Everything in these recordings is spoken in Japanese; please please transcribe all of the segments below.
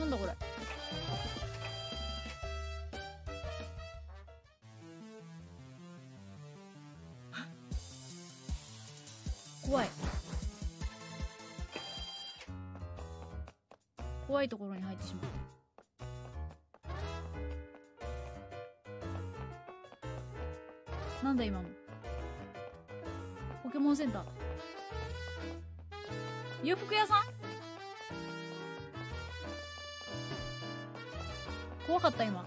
なんだこれ。怖い。怖いところに入ってしまう。なんだ今の。ポケモンセンター。洋服屋さん？怖かった今。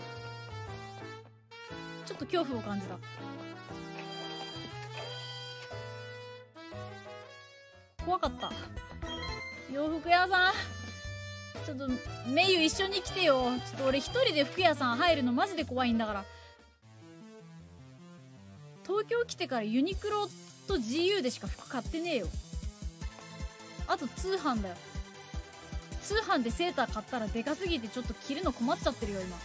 ちょっと恐怖を感じた。怖かった。洋服屋さん。ちょっとメイユ一緒に来てよ。ちょっと俺一人で服屋さん入るのマジで怖いんだから。東京来てからユニクロと GU でしか服買ってねえよ。あと通販だよ。通販でセーター買ったらでかすぎてちょっと着るの困っちゃってるよ今。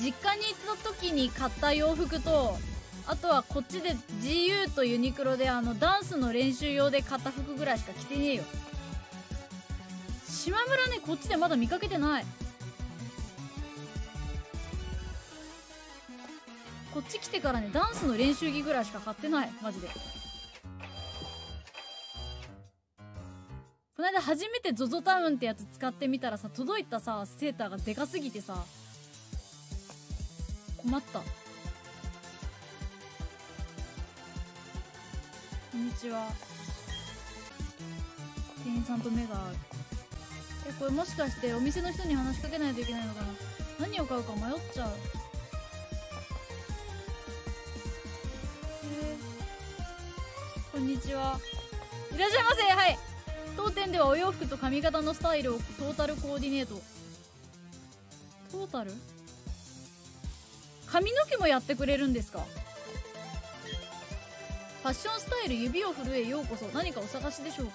実家に行った時に買った洋服とあとはこっちで GU とユニクロであのダンスの練習用で買った服ぐらいしか着てねえよ。島村ねこっちでまだ見かけてない。こっち来てからねダンスの練習着ぐらいしか買ってないマジで。この間初めて ZOZO タウンってやつ使ってみたらさ届いたさセーターがでかすぎてさ困った。こんにちは。店員さんと目が合う。えこれもしかしてお店の人に話しかけないといけないのかな？何を買うか迷っちゃう。こんにちは。いらっしゃいませ。はい。当店ではお洋服と髪型のスタイルをトータルコーディネート。トータル？髪の毛もやってくれるんですか？ファッションスタイル指を震えようこそ。何かお探しでしょうか？